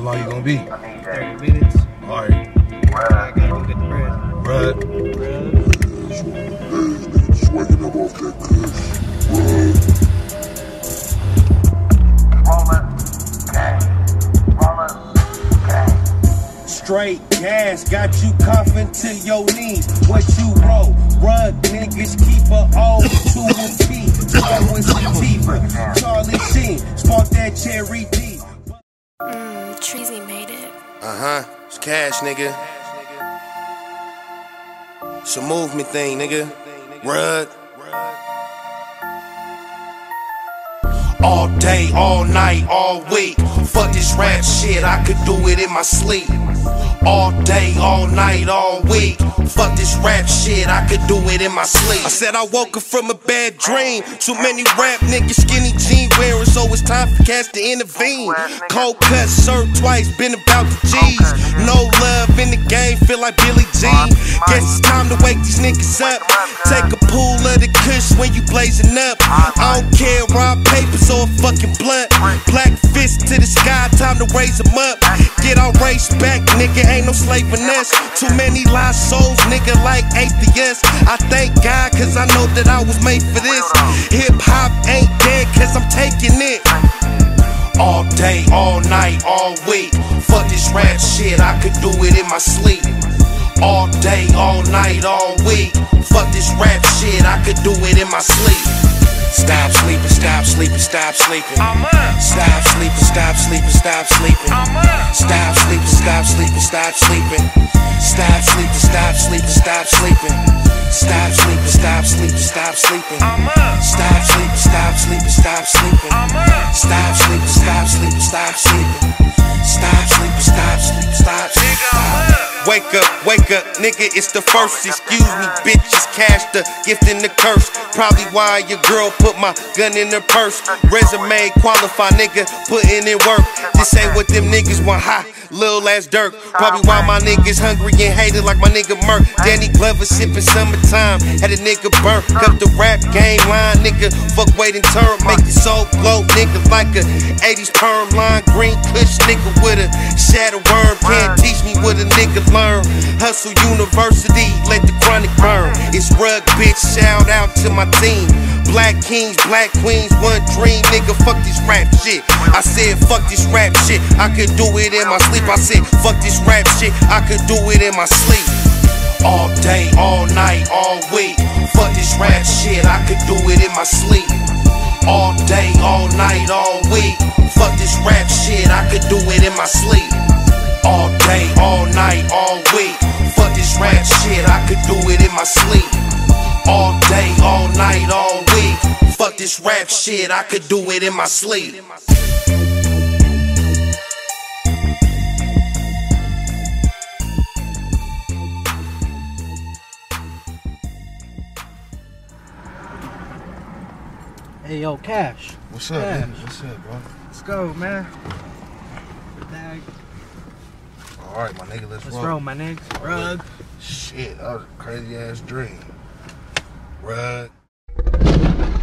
long you gonna be? 30 minutes. All right. I gotta go get the bread. Bruh. Bruh. Waking up off that kush. Straight gas got you coughing to your knees. What you roll? Rug niggas keep a O to a P. huh. It's cash, nigga. It's a movement thing, nigga. Rug. All day, all night, all week. Fuck this rap shit, I could do it in my sleep. All day, all night, all week. Fuck this rap shit, I could do it in my sleep. I said I woke up from a bad dream. Too many rap niggas, skinny jean wearing, so it's time for cats to intervene. Cold cut, served twice, been about the G's. No love in the game, feel like Billie Jean. Guess it's time to wake these niggas up. Take a pool of the kush when you blazing up. I don't care, rob papers or fucking blunt. To raise them up. Get our race back, nigga, ain't no slaving us. Too many lost souls, nigga, like atheists. I thank God, cause I know that I was made for this. Hip hop ain't dead, cause I'm taking it. All day, all night, all week. Fuck this rap shit, I could do it in my sleep. All day, all night, all week. Fuck this rap shit, I could do it in my sleep. Stop sleeping, stop sleeping, stop sleeping. Stop sleeping, stop sleeping, stop sleeping. Stop sleeping, stop sleeping, stop sleeping. Stop sleeping, stop sleeping, stop sleeping. Stop sleeping, stop sleeping, stop sleeping. Stop sleeping, stop sleeping, stop sleeping. Stop sleeping, stop sleeping, stop sleeping. Stop sleeping, stop sleeping, stop sleeping. Wake up, wake up, nigga, it's the first. Excuse me, bitches, cash the gift and the curse. Probably why your girl put my gun in her purse. Resume qualify, nigga, putting in work. This ain't what them niggas want, ha, little ass dirt. Probably why my niggas hungry and hated like my nigga Merc. Danny Glover sipping summertime, had a nigga burnt. Cut the rap game line, nigga, fuck wait and turn. Make the Soul Glo, nigga, like a 80s perm line. Green kush, nigga, with a shadow worm. Can't teach me what a nigga learn. Hustle University, let the chronic burn. It's rug, bitch, shout out to my team. Black kings, black queens, one dream, nigga, fuck this rap shit. I said, fuck this rap shit, I could do it in my sleep. I said, fuck this rap shit, I could do it in my sleep. All day, all night, all week. Fuck this rap shit, I could do it in my sleep. All day, all night, all week. Fuck this rap shit, I could do it in my sleep. All day, all night, all week. Fuck this rap shit, I could do it in my sleep. All day, all night, all. Fuck this rap shit, I could do it in my sleep. Hey, yo, Cash. What's up, Cash. nigga? What's up, bro? Let's go, man. Bag. All right, my nigga, let's, Let's roll. roll, my nigga. Rug. Shit, that was a crazy ass dream. Rug. Thank you.